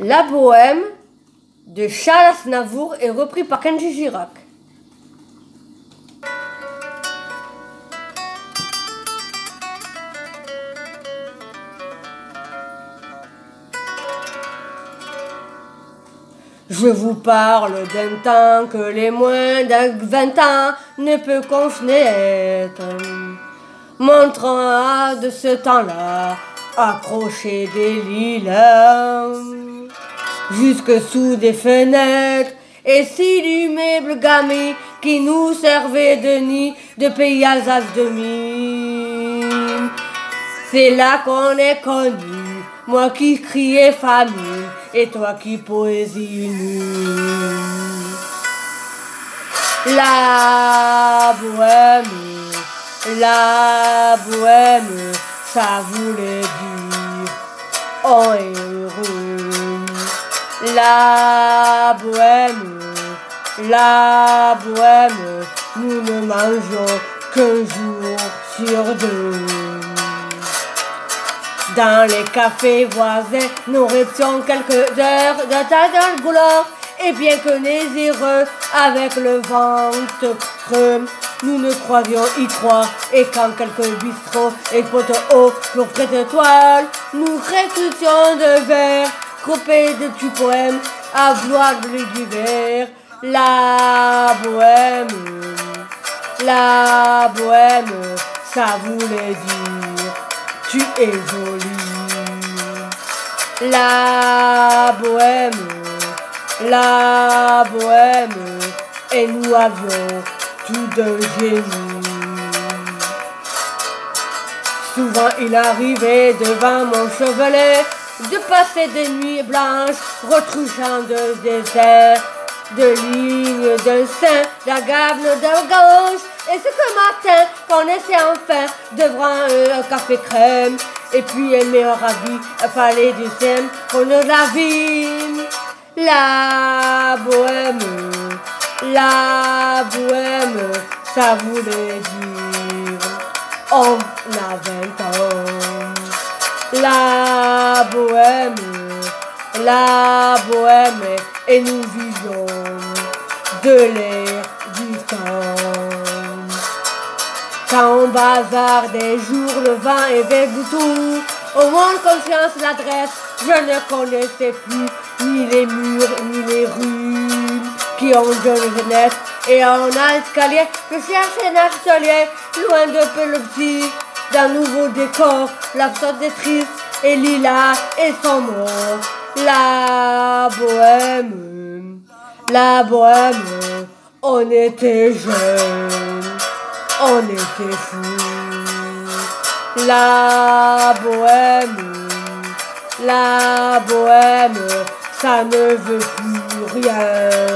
La bohème de Charles Aznavour est repris par Kenji Girac. Je vous parle d'un temps que les moins de 20 ans ne peuvent connaître, montrant de ce temps-là accrocher des lilas jusque sous des fenêtres et si l'immeuble gamé qui nous servait de nid de pays Alsace de mine. C'est là qu'on est connu, moi qui criais famille et toi qui poésie nue. La bohème, la bohème, ça voulait dire on est heureux. La bohème, la bohème, nous ne mangeons qu'un jour sur deux. Dans les cafés voisins, nous restions quelques heures de tas dans. Et bien que heureux avec le ventre creux, nous ne croisions y croire. Et quand quelques bistrots et potes hauts pour près de toile, nous réclusions de verre, coupés de tu poèmes, à vouloir de l'univers. La bohème, la bohème, ça voulait dire tu es jolie. La bohème, la bohème, et nous avions tout d'un génie. Souvent il arrivait devant mon chevalet de passer des nuits blanches, retrouchant de désert, de lignes d'un sein, d'agave de gauche. Et c'est ce matin qu'on essaie enfin devant un café crème. Et puis un meilleur avis, il fallait du sème pour nos avis. La bohème, la bohème, ça voulait dire on a 20 ans. La bohème, la bohème, et nous vivons de l'air du temps. Quand bazar des jours, le vent et vers tout, au monde conscience l'adresse, je ne connaissais plus ni les murs ni les rues qui ont de jeunesse. Et en escalier, je cherche un atelier, loin de Pelosi, d'un nouveau décor, l'absence est triste et Lila et son mort. La bohème, la bohème, on était jeunes, on était fous. La bohème, la bohème, ça ne veut plus rien